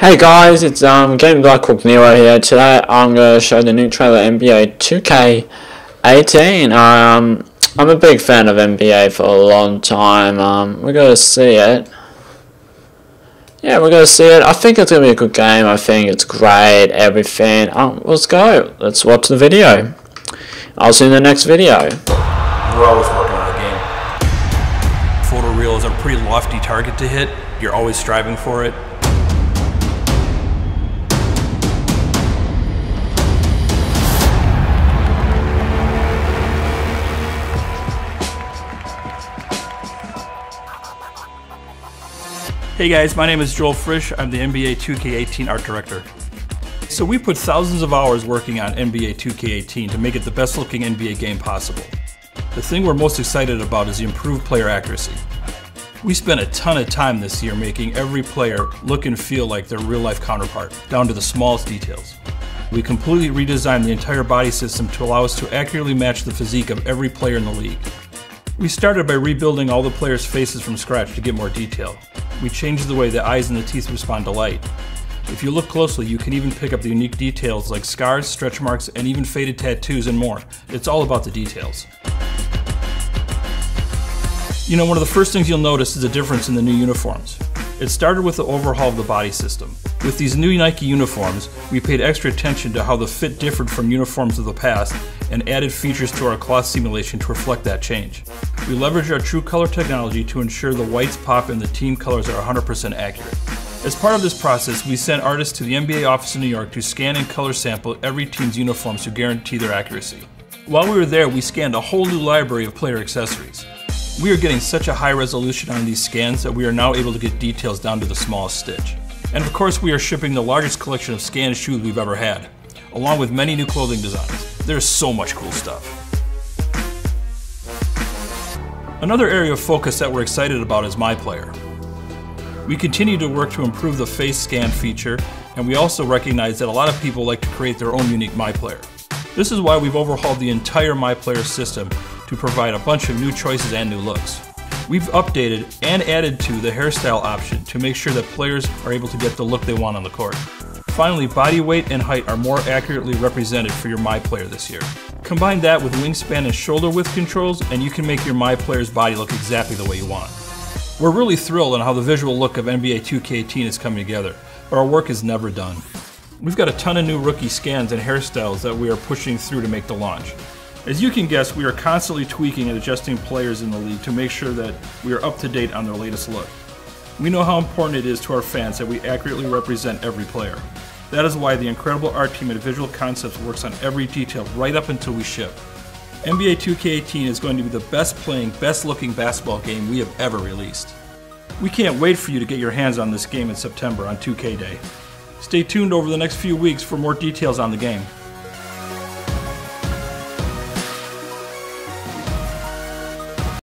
Hey guys, it's um Game Black Cook Nero here. Today I'm gonna show the new trailer NBA 2K18. Um, I'm a big fan of NBA for a long time. Um, we're gonna see it. Yeah, we're gonna see it. I think it's gonna be a good game. I think it's great. Everything. Um, let's go. Let's watch the video. I'll see you in the next video. We're always working on game. Is a pretty lofty target to hit. You're always striving for it. Hey guys, my name is Joel Frisch. I'm the NBA 2K18 art director. So we put thousands of hours working on NBA 2K18 to make it the best looking NBA game possible. The thing we're most excited about is the improved player accuracy. We spent a ton of time this year making every player look and feel like their real life counterpart, down to the smallest details. We completely redesigned the entire body system to allow us to accurately match the physique of every player in the league. We started by rebuilding all the players' faces from scratch to get more detail we changed the way the eyes and the teeth respond to light. If you look closely, you can even pick up the unique details like scars, stretch marks, and even faded tattoos and more. It's all about the details. You know, one of the first things you'll notice is a difference in the new uniforms. It started with the overhaul of the body system. With these new Nike uniforms, we paid extra attention to how the fit differed from uniforms of the past and added features to our cloth simulation to reflect that change. We leveraged our true color technology to ensure the whites pop and the team colors are 100% accurate. As part of this process, we sent artists to the NBA office in New York to scan and color sample every team's uniforms to guarantee their accuracy. While we were there, we scanned a whole new library of player accessories. We are getting such a high resolution on these scans that we are now able to get details down to the smallest stitch. And of course, we are shipping the largest collection of scanned shoes we've ever had, along with many new clothing designs. There's so much cool stuff. Another area of focus that we're excited about is MyPlayer. We continue to work to improve the face scan feature, and we also recognize that a lot of people like to create their own unique MyPlayer. This is why we've overhauled the entire MyPlayer system to provide a bunch of new choices and new looks. We've updated and added to the hairstyle option to make sure that players are able to get the look they want on the court. Finally, body weight and height are more accurately represented for your My Player this year. Combine that with wingspan and shoulder width controls, and you can make your My Player's body look exactly the way you want. We're really thrilled on how the visual look of NBA 2K18 is coming together, but our work is never done. We've got a ton of new rookie scans and hairstyles that we are pushing through to make the launch. As you can guess, we are constantly tweaking and adjusting players in the league to make sure that we are up to date on their latest look. We know how important it is to our fans that we accurately represent every player. That is why the incredible art team at Visual Concepts works on every detail right up until we ship. NBA 2K18 is going to be the best playing, best looking basketball game we have ever released. We can't wait for you to get your hands on this game in September on 2K Day. Stay tuned over the next few weeks for more details on the game.